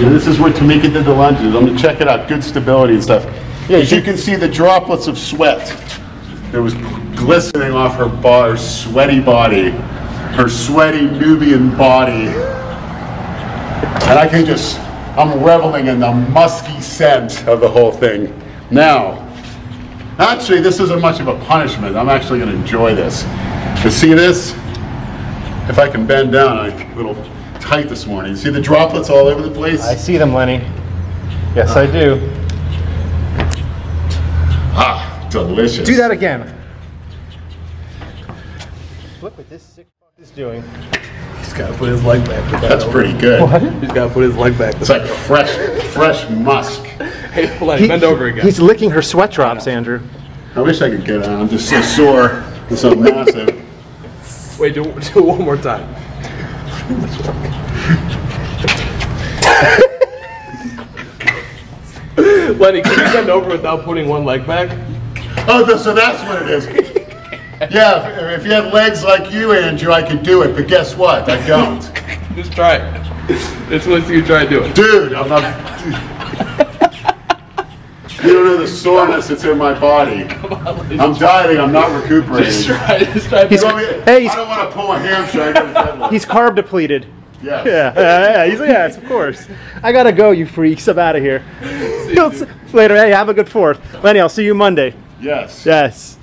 And this is where Tamika did the lunges. I'm gonna check it out, good stability and stuff. Yeah, as you can see the droplets of sweat that was glistening off her, bo- her sweaty body, her sweaty Nubian body. And I can just, I'm reveling in the musky scent of the whole thing. Now, actually, this isn't much of a punishment. I'm actually gonna enjoy this. To see this, if I can bend down, a little tight this morning. See the droplets all over the place? I see them, Lenny. Yes, I do. Ah, delicious. Do that again. Look what this sick fuck is doing. He's got to put his leg back. That That's over. pretty good. He's got to put his leg back. It's like fresh, fresh musk. Hey, Lenny, bend over again. He's licking her sweat drops, Andrew. I wish I could get on. I'm just so sore and so massive. Wait, do, do it one more time. Lenny, can you bend over without putting one leg back? Oh, so that's what it is. Yeah, if, if you had legs like you, Andrew, I could do it. But guess what? I don't. Just try it. Just see you try to do it. Dude, I'm not. You don't know the soreness that's in my body. On, I'm dieting. I'm not recuperating. Just try. Just try. You want me- Hey, he's- I don't want to pull a hamstring. I got a deadlift. He's carb depleted. Yes. Yeah, yeah, yeah. He's, yes, of course. I gotta go, you freaks. I'm out of here. Later. Hey, have a good fourth. Lenny, I'll see you Monday. Yes. Yes.